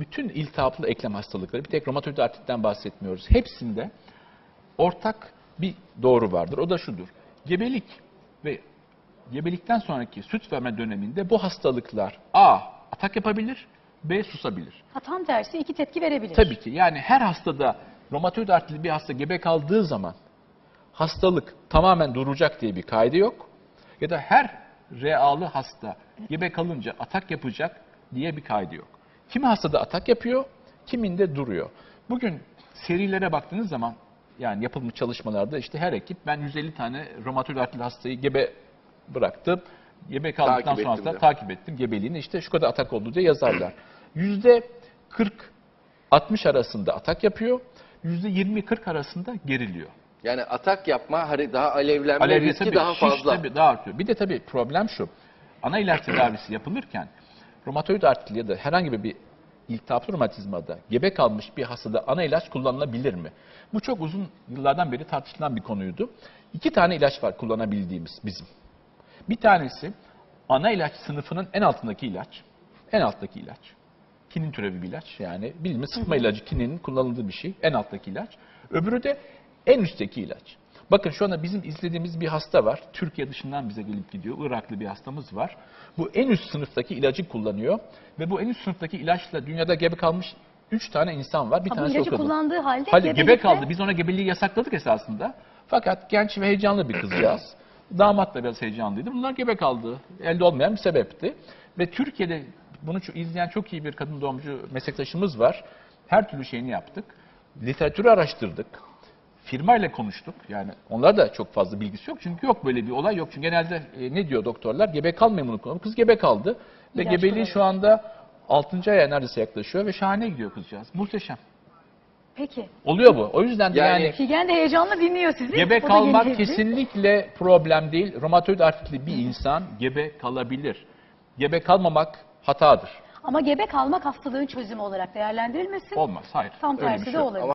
bütün iltihaplı eklem hastalıkları, bir tek romatoid artritten bahsetmiyoruz. Hepsinde ortak bir doğru vardır. O da şudur. Gebelik ve gebelikten sonraki süt verme döneminde bu hastalıklar A. atak yapabilir, B. susabilir. Ha, tam tersi iki tepki verebilir. Tabii ki yani her hastada romatoid artritli bir hasta gebe kaldığı zaman hastalık tamamen duracak diye bir kaydı yok. Ya da her RA'lı hasta gebe kalınca atak yapacak diye bir kaydı yok. Kimi hastada atak yapıyor, kiminde duruyor. Bugün serilere baktığınız zaman yani yapılmış çalışmalarda işte her ekip ben 150 tane romatoid artritli hastayı gebe bıraktım. Gebe kaldıktan Takip sonra da takip ettim gebeliğini işte şu kadar atak oldu diye yazarlar. Yüzde 40-60 arasında atak yapıyor. Yüzde 20-40 arasında geriliyor. Yani atak yapma, daha alevlenme Alevli riski tabii, daha fazla. tabii daha artıyor. Bir de tabii problem şu. Ana ilaç tedavisi yapılırken romatoid artritli ya da herhangi bir iltihaplı romatizmada gebe kalmış bir hastada ana ilaç kullanılabilir mi? Bu çok uzun yıllardan beri tartışılan bir konuydu. İki tane ilaç var kullanabildiğimiz bizim. Bir tanesi ana ilaç sınıfının en altındaki ilaç. En alttaki ilaç. Kinin türevi bir ilaç yani bildiğimiz sıkma ilacı kininin kullanıldığı bir şey. En alttaki ilaç. Öbürü de en üstteki ilaç. Bakın şu anda bizim izlediğimiz bir hasta var. Türkiye dışından bize gelip gidiyor. Iraklı bir hastamız var. Bu en üst sınıftaki ilacı kullanıyor. Ve bu en üst sınıftaki ilaçla dünyada gebe kalmış 3 tane insan var. Bir bu tanesi o ilacı kadın. kullandığı halde Halil gebe kaldı. Biz ona gebeliği yasakladık esasında. Fakat genç ve heyecanlı bir kızcağız. Damat da biraz heyecanlıydı. Bunlar gebe kaldı. Elde olmayan bir sebepti. Ve Türkiye'de bunu izleyen çok iyi bir kadın doğumcu meslektaşımız var. Her türlü şeyini yaptık. Literatürü araştırdık. Firmayla konuştuk. Yani onlar da çok fazla bilgisi yok. Çünkü yok böyle bir olay yok. Çünkü genelde e, ne diyor doktorlar? Gebe kalmayın bunu kullanın. Kız gebe kaldı. Ve İlaç gebeliği kullanıyor. şu anda 6. aya neredeyse yaklaşıyor ve şahane gidiyor kızcağız. Muhteşem. Peki. Oluyor bu. O yüzden de Yani- yani Figen de heyecanla dinliyor sizi. Gebe O da kalmak kesinlikle problem değil. Romatoid artritli bir insan gebe kalabilir. Gebe kalmamak hatadır. Ama gebe kalmak hastalığın çözümü olarak değerlendirilmesin. Olmaz, hayır. Tam Öyle bir tersi şey de yok. olabilir.